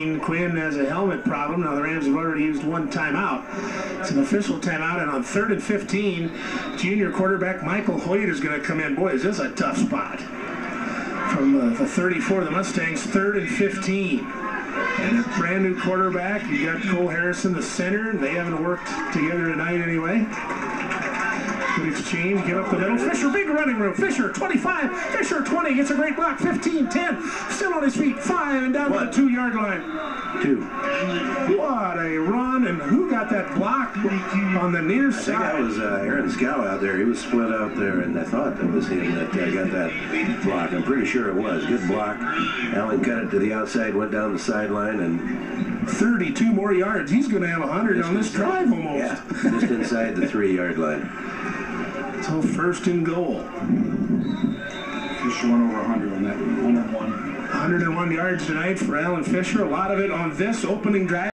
Quinn has a helmet problem. Now the Rams have already used one timeout. It's an official timeout, and on third and 15, junior quarterback Michael Hoyt is going to come in. Boy, is this a tough spot. From uh, the 34, the Mustangs, third and 15. And a brand new quarterback. You got Cole Harrison, the center. They haven't worked together tonight anyway. Good exchange, get up the middle. Fisher, big running room. Fisher, 25. Fisher, 20. Gets a great block. 15, 10. Still on his feet. Five and down to the two yard line. Two. What a run. And who got that block on the near I think side? that was uh, Aaron Scow out there. He was split out there, and I thought that was him that uh, got that block. I'm pretty sure it was. Good block. Allen cut it to the outside, went down the sideline, and 32 more yards. He's going to have 100 on this drive almost. yeah, just inside the three-yard line. So first and goal. Fisher went over 100 on that one. 101. 101 yards tonight for Allen Fisher. A lot of it on this opening drive.